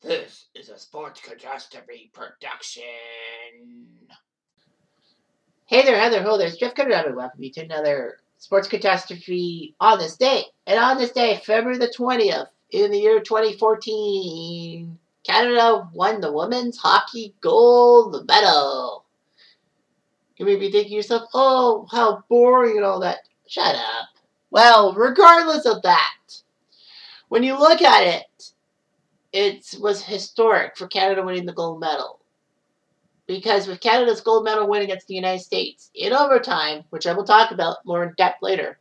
This is a sports Cutastrophe production. Hey there, Heather Ho, there's Jeff and welcome you to another sports Cutastrophe on this day. And on this day, February the 20th, in the year 2014, Canada won the women's hockey gold medal. You may be thinking yourself, oh, how boring and all that. Shut up. Well, regardless of that, when you look at it, it was historic for Canada winning the gold medal. Because with Canada's gold medal win against the United States in overtime, which I will talk about more in depth later,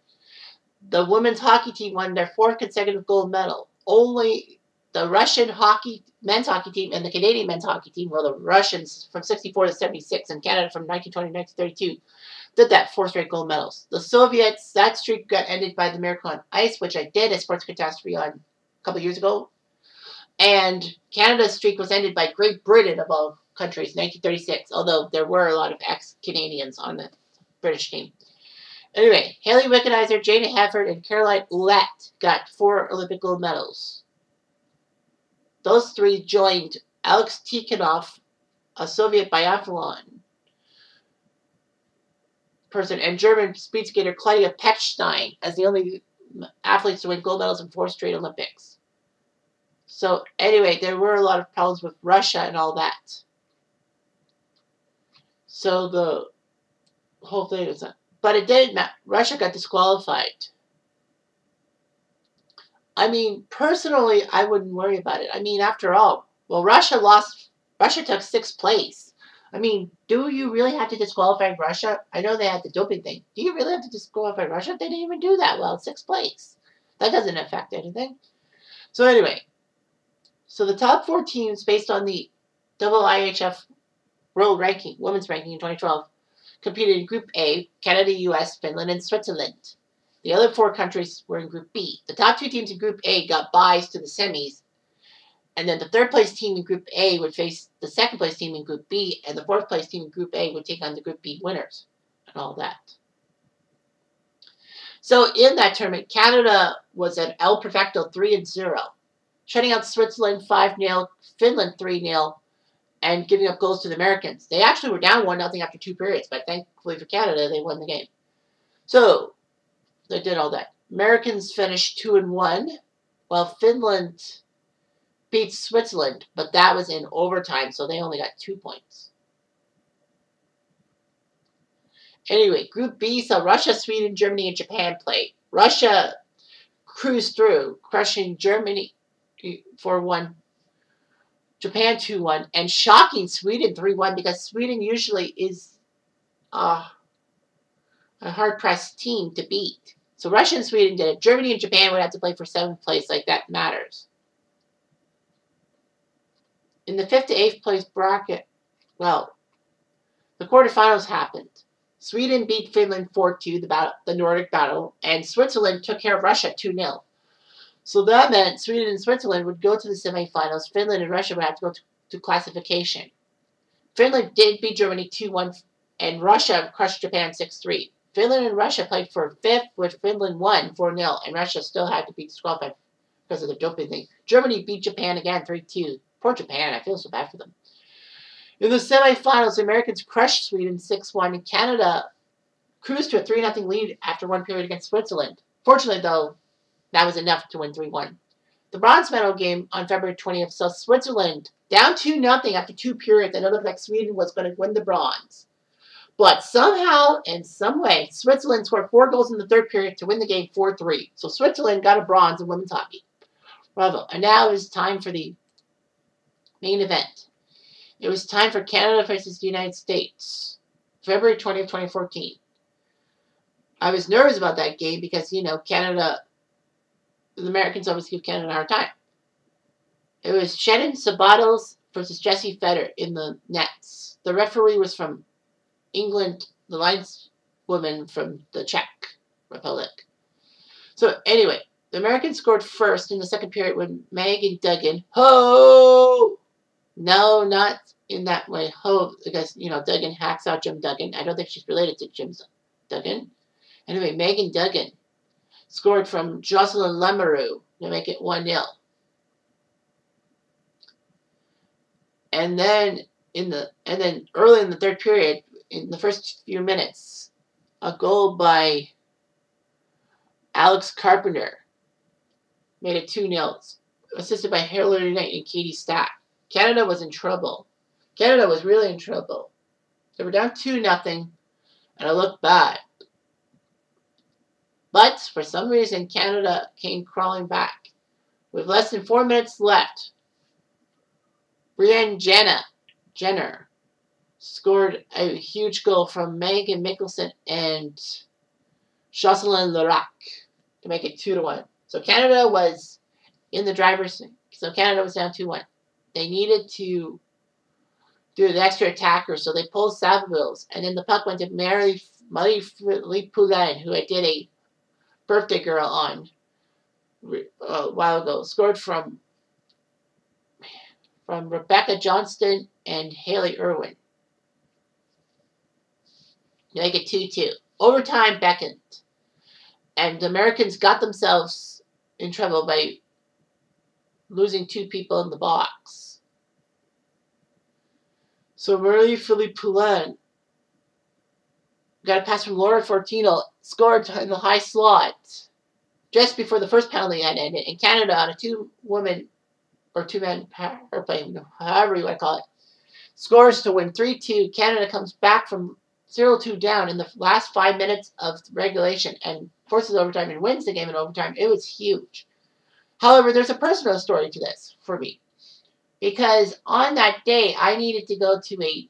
the women's hockey team won their fourth consecutive gold medal. Only the Russian hockey men's hockey team and the Canadian men's hockey team, well, the Russians from 64 to 76 and Canada from 1920 to 1932, did that four straight gold medals. The Soviets, that streak got ended by the Miracle on Ice, which I did a sports Cutastrophe on a couple years ago. And Canada's streak was ended by Great Britain of all countries, 1936, although there were a lot of ex-Canadians on the British team. Anyway, Hayley Wickenheiser, Jayna Hefford, and Caroline Ouellette got four Olympic gold medals. Those three joined Alex Tikhonov, a Soviet biathlon person, and German speed skater Claudia Pechstein as the only athletes to win gold medals in four straight Olympics. So anyway, there were a lot of problems with Russia and all that. So the whole thing is that. But it didn't matter. Russia got disqualified. I mean, personally, I wouldn't worry about it. I mean, after all, well, Russia lost. Russia took sixth place. I mean, do you really have to disqualify Russia? I know they had the doping thing. Do you really have to disqualify Russia? They didn't even do that well. Sixth place. That doesn't affect anything. So anyway, so the top four teams based on the IIHF World Ranking, Women's Ranking in 2012, competed in Group A, Canada, US, Finland, and Switzerland. The other four countries were in Group B. The top two teams in Group A got byes to the semis, and then the third place team in Group A would face the second place team in Group B, and the fourth place team in Group A would take on the Group B winners, and all that. So in that tournament, Canada was at El Perfecto 3 and 0, shutting out Switzerland 5 0, Finland 3 0, and giving up goals to the Americans. They actually were down 1 0 after two periods, but thankfully for Canada, they won the game. So they did all that. Americans finished 2 and 1, while Finland beat Switzerland, but that was in overtime, so they only got two points. Anyway, Group B saw Russia, Sweden, Germany, and Japan play. Russia cruised through, crushing Germany 4-1, Japan 2-1, and shocking Sweden 3-1 because Sweden usually is uh, a hard-pressed team to beat. So Russia and Sweden did it. Germany and Japan would have to play for seventh place, like that matters. In the fifth to eighth place bracket, well, the quarterfinals happened. Sweden beat Finland 4-2, the, battle, the Nordic battle, and Switzerland took care of Russia 2-0. So that meant Sweden and Switzerland would go to the semifinals. Finland and Russia would have to go to, to classification. Finland did beat Germany 2-1, and Russia crushed Japan 6-3. Finland and Russia played for fifth, which Finland won 4-0, and Russia still had to be disqualified because of the doping thing. Germany beat Japan again 3-2. Poor Japan, I feel so bad for them. In the semifinals, the Americans crushed Sweden 6-1, and Canada cruised to a 3-0 lead after one period against Switzerland. Fortunately, though, that was enough to win 3-1. The bronze medal game on February 20th saw Switzerland down 2-0 after two periods, and it looked like Sweden was going to win the bronze. But somehow, in some way, Switzerland scored four goals in the third period to win the game 4-3. So Switzerland got a bronze in women's hockey. Bravo. And now it is time for the main event. It was time for Canada versus the United States, February 20th, 2014. I was nervous about that game because, you know, Canada, the Americans always give Canada a hard time. It was Shannon Szabados versus Jessie Vetter in the nets. The referee was from England, the lineswoman from the Czech Republic. So, anyway, the Americans scored first in the second period when Megan Duggan, ho, no, not in that way. Ho, because, you know, Duggan Hacksaw Jim Duggan. I don't think she's related to Jim Duggan. Anyway, Megan Duggan scored from Jocelyne Lamoureux to make it 1-0. And then in the and then early in the third period, in the first few minutes, a goal by Alex Carpenter made it 2 0, assisted by Hilary Knight and Katie Stack. Canada was in trouble. Canada was really in trouble. They were down 2 nothing, and it looked bad. But for some reason, Canada came crawling back. With less than four minutes left, Brianne Jenna, Jenner scored a huge goal from Meghan Mikkelson and Jocelyne Larocque to make it 2 to 1. So Canada was in the driver's seat. So Canada was down 2 1. They needed to do the extra attacker, so they pulled Savabills, and then the puck went to Mary Marie Poulin, who did a birthday girl on a while ago. Scored from from Rebecca Johnston and Haley Irwin. Make it 2-2. Overtime beckoned. And the Americans got themselves in trouble by losing two people in the box. So Marie-Philip Poulin got a pass from Laura Fortino, scored in the high slot just before the first penalty ended. And Canada on a two-woman or two-man power play, however you want to call it, scores to win 3-2. Canada comes back from 0-2 down in the last five minutes of regulation and forces overtime and wins the game in overtime. It was huge. However, there's a personal story to this for me. Because on that day, I needed to go to a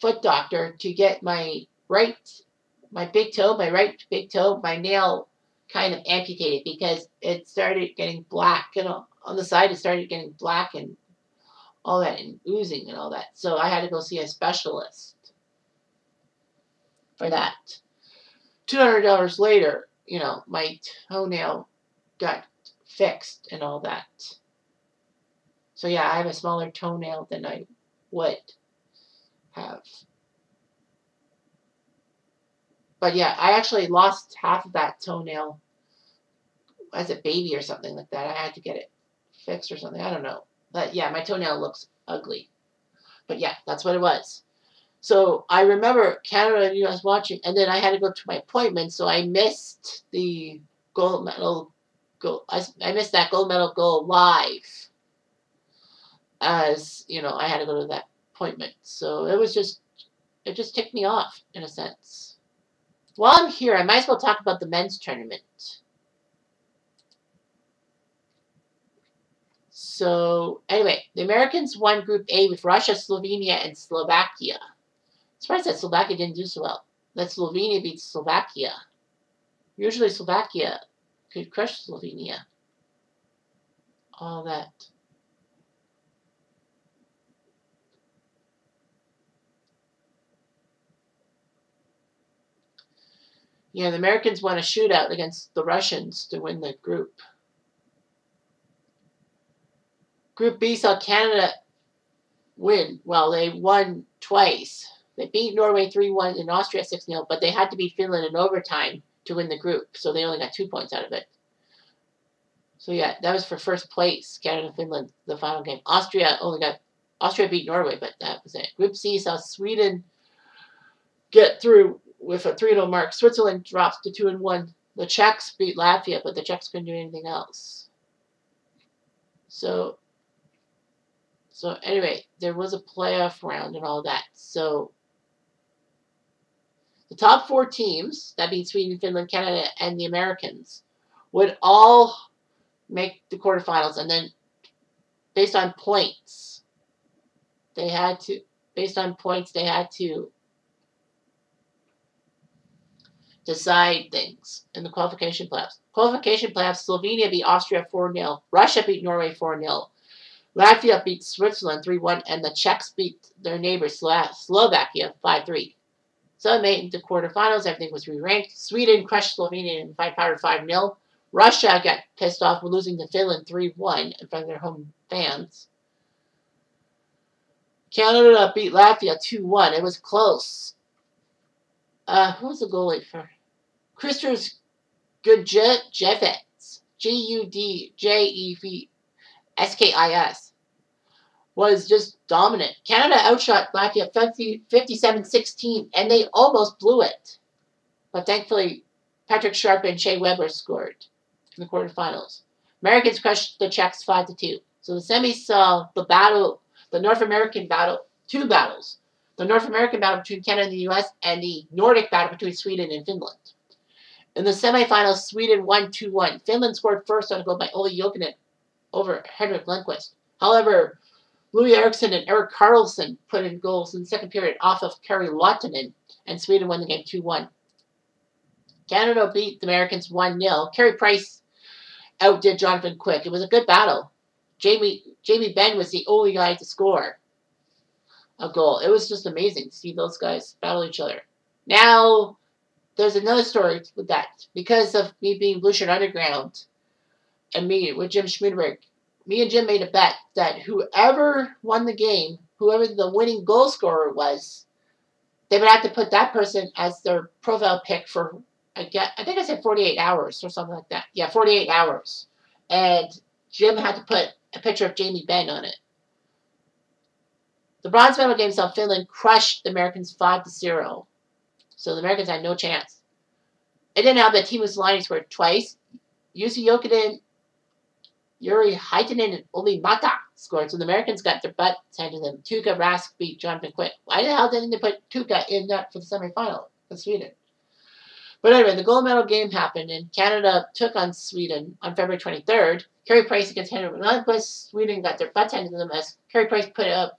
foot doctor to get my right, my big toe, my right big toe, my nail kind of amputated because it started getting black and on the side it started getting black and all that and oozing and all that. So I had to go see a specialist for that. $200 later, you know, my toenail got fixed and all that. So yeah, I have a smaller toenail than I would have. But yeah, I actually lost half of that toenail as a baby or something like that. I had to get it fixed or something. I don't know. But yeah, my toenail looks ugly. But yeah, that's what it was. So I remember Canada and US watching, and then I had to go to my appointment, so I missed the gold medal goal. I, I missed that gold medal goal live. As you know, I had to go to that appointment, so it was just it just ticked me off in a sense. While I'm here, I might as well talk about the men's tournament. So anyway, the Americans won Group A with Russia, Slovenia, and Slovakia. Surprised that Slovakia didn't do so well. That Slovenia beat Slovakia. Usually Slovakia could crush Slovenia. All that. Yeah, the Americans won a shootout against the Russians to win the group. Group B saw Canada win. Well, they won twice. They beat Norway 3-1 and Austria 6-0, but they had to beat Finland in overtime to win the group, so they only got two points out of it. So yeah, that was for first place, Canada Finland, the final game. Austria only got Austria beat Norway, but that was it. Group C saw Sweden get through with a 3-0 mark. Switzerland drops to 2 and 1. The Czechs beat Latvia, but the Czechs couldn't do anything else. So so anyway, there was a playoff round and all that. So the top four teams, that being Sweden, Finland, Canada, and the Americans, would all make the quarterfinals. And then based on points, they had to, based on points, they had to decide things in the qualification playoffs. Qualification playoffs, Slovenia beat Austria 4-0. Russia beat Norway 4-0. Latvia beat Switzerland 3-1, and the Czechs beat their neighbor Slovakia 5-3. So it made it into quarterfinals. Everything was re-ranked. Sweden crushed Slovenia in five power 5-0. Russia got pissed off with losing to Finland 3-1 in front of their home fans. Canada beat Latvia 2-1. It was close. Uh, who was the goalie for? Kristers Gudjevets. G-U-D-J-E-V-S-K-I-S was just dominant. Canada outshot Latvia 57 16, and they almost blew it. But thankfully, Patrick Sharp and Shea Weber scored in the quarterfinals. Americans crushed the Czechs 5 2. So the semis saw the battle, the North American battle, two battles. The North American battle between Canada and the US, and the Nordic battle between Sweden and Finland. In the semifinals, Sweden won 2 1. Finland scored first on a goal by Olli Jokinen over Henrik Lundqvist. However, Loui Eriksson and Erik Karlsson put in goals in the second period off of Kari Lehtonen, and Sweden won the game 2 1. Canada beat the Americans 1 0. Carey Price outdid Jonathan Quick. It was a good battle. Jamie Jamie Benn was the only guy to score a goal. It was just amazing to see those guys battle each other. Now, there's another story with that. Because of me being Blue Shirt Underground and me with Jim Schmiedenberg, me and Jim made a bet that whoever won the game, whoever the winning goal scorer was, they would have to put that person as their profile pic for I get I think I said 48 hours or something like that. Yeah, 48 hours. And Jim had to put a picture of Jamie Benn on it. The bronze medal game saw Finland crush the Americans 5 to 0. So the Americans had no chance. It didn't help that Teemu Selanne scored twice. Jussi Jokinen Juri Hietanen and Olli Määttä scored, so the Americans got their butt handed to them. Tuukka Rask beat Jonathan Quick. Why the hell didn't they put Tuukka in that for the semifinal for Sweden? But anyway, the gold medal game happened, and Canada took on Sweden on February 23rd. Carey Price against Henrik Lundqvist. Sweden got their butts handed to them as Carey Price put up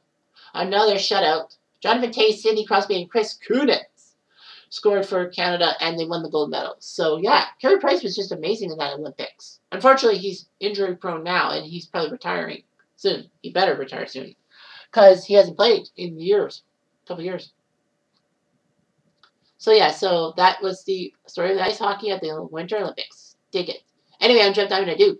another shutout. Jonathan Toews, Sidney Crosby, and Chris Kunitz scored for Canada, and they won the gold medal. So, yeah, Carey Price was just amazing in that Olympics. Unfortunately, he's injury prone now, and he's probably retiring soon. He better retire soon. Because he hasn't played in years, a couple years. So, yeah, so that was the story of the ice hockey at the Winter Olympics. Dig it. Anyway, I'm Jeff Diamond. I do.